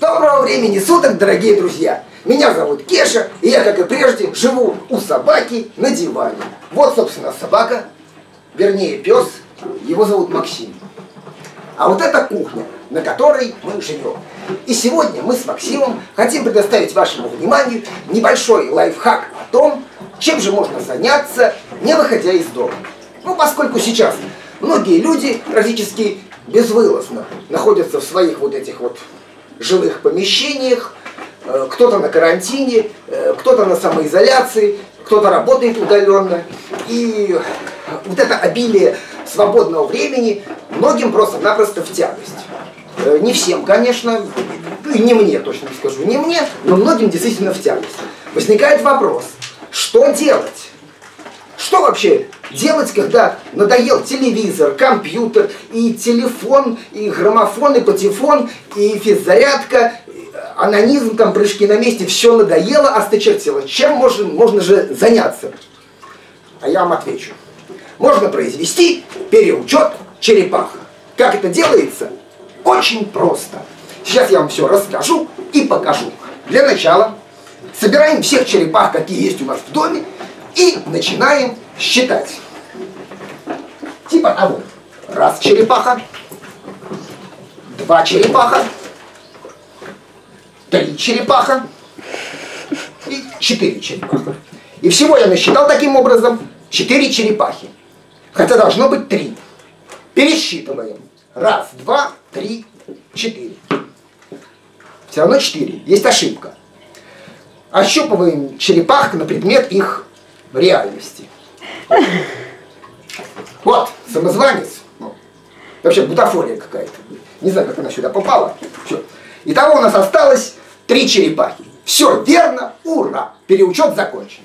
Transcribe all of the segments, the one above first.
Доброго времени суток, дорогие друзья! Меня зовут Кеша, и я, как и прежде, живу у собаки на диване. Вот, собственно, собака, вернее, пес, его зовут Максим. А вот это кухня, на которой мы живем. И сегодня мы с Максимом хотим предоставить вашему вниманию небольшой лайфхак о том, чем же можно заняться, не выходя из дома. Ну, поскольку сейчас многие люди практически безвылазно находятся в своих вот этих вот жилых помещениях, э, кто-то на карантине, э, кто-то на самоизоляции, кто-то работает удаленно. И вот это обилие свободного времени многим просто-напросто в тягость. Э, не всем, конечно, и не мне, точно скажу, не мне, но многим действительно в тягость. Возникает вопрос, что делать? Что вообще делать, когда надоел телевизор, компьютер, и телефон, и граммофон, и патефон, и физзарядка, анонизм, там прыжки на месте, все надоело, осточертело. Чем можно, можно же заняться? А я вам отвечу. Можно произвести переучет черепах. Как это делается? Очень просто. Сейчас я вам все расскажу и покажу. Для начала собираем всех черепах, какие есть у нас в доме, и начинаем считать. Типа того. Раз черепаха, два черепаха, три черепаха и четыре черепаха. И всего я насчитал таким образом четыре черепахи. Хотя должно быть три. Пересчитываем. Раз, два, три, четыре. Все равно четыре. Есть ошибка. Ощупываем черепах на предмет их реальности. Вот, самозванец. Ну, вообще бутафория какая-то. Не знаю, как она сюда попала. Все. Итого у нас осталось три черепахи. Все верно, ура! Переучет закончен.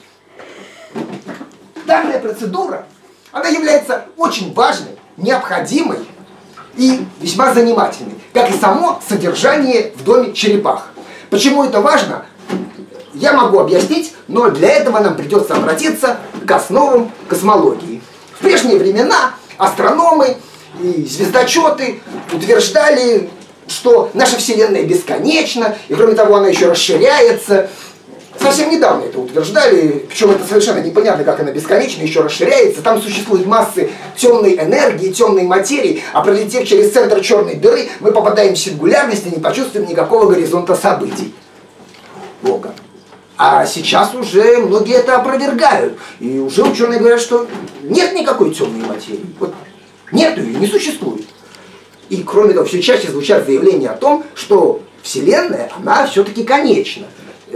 Данная процедура, она является очень важной, необходимой и весьма занимательной, как и само содержание в доме черепах. Почему это важно? Я могу объяснить, но для этого нам придется обратиться к основам космологии. В прежние времена астрономы и звездочеты утверждали, что наша Вселенная бесконечна, и кроме того она еще расширяется. Совсем недавно это утверждали, причем это совершенно непонятно, как она бесконечна, еще расширяется. Там существуют массы темной энергии, темной материи, а пролетев через центр черной дыры, мы попадаем в сингулярность и не почувствуем никакого горизонта событий. Бога. А сейчас уже многие это опровергают. И уже ученые говорят, что нет никакой темной материи. Вот нет ее, не существует. И кроме того, все чаще звучат заявления о том, что Вселенная, она все-таки конечна.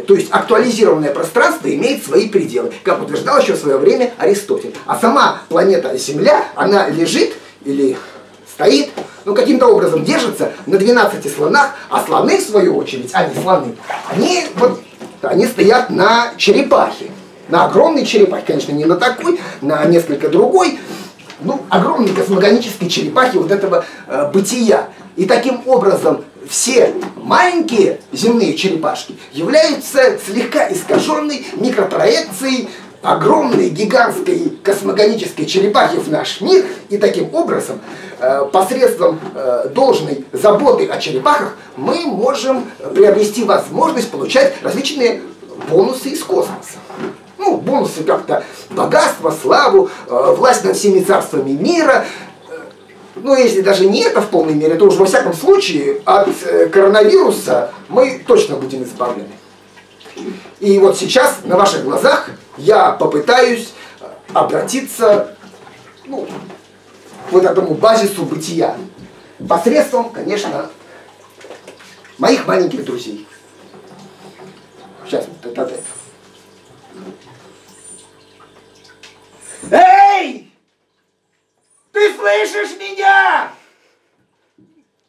То есть актуализированное пространство имеет свои пределы, как утверждал еще в свое время Аристотель. А сама планета Земля, она лежит или стоит, ну каким-то образом держится на 12 слонах, а слоны, в свою очередь, а не слоны, они вот они стоят на черепахе. На огромной черепахе, конечно, не на такой, на несколько другой, ну, огромной космогонической черепахе вот этого э, бытия. И таким образом все маленькие земные черепашки являются слегка искаженной микропроекцией огромной гигантской космогонической черепахи в наш мир, и таким образом э, посредством э, должной заботы о черепахах мы можем приобрести возможность получать различные бонусы из космоса. Ну, бонусы как-то богатство, славу, э, власть над всеми царствами мира. Ну, если даже не это в полной мере, то уж во всяком случае от коронавируса мы точно будем избавлены. И вот сейчас на ваших глазах я попытаюсь обратиться ну, к вот этому базису бытия. Посредством, конечно, моих маленьких друзей. Сейчас вот это. Эй! Ты слышишь меня?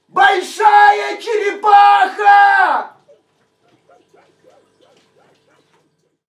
Большая черепаха!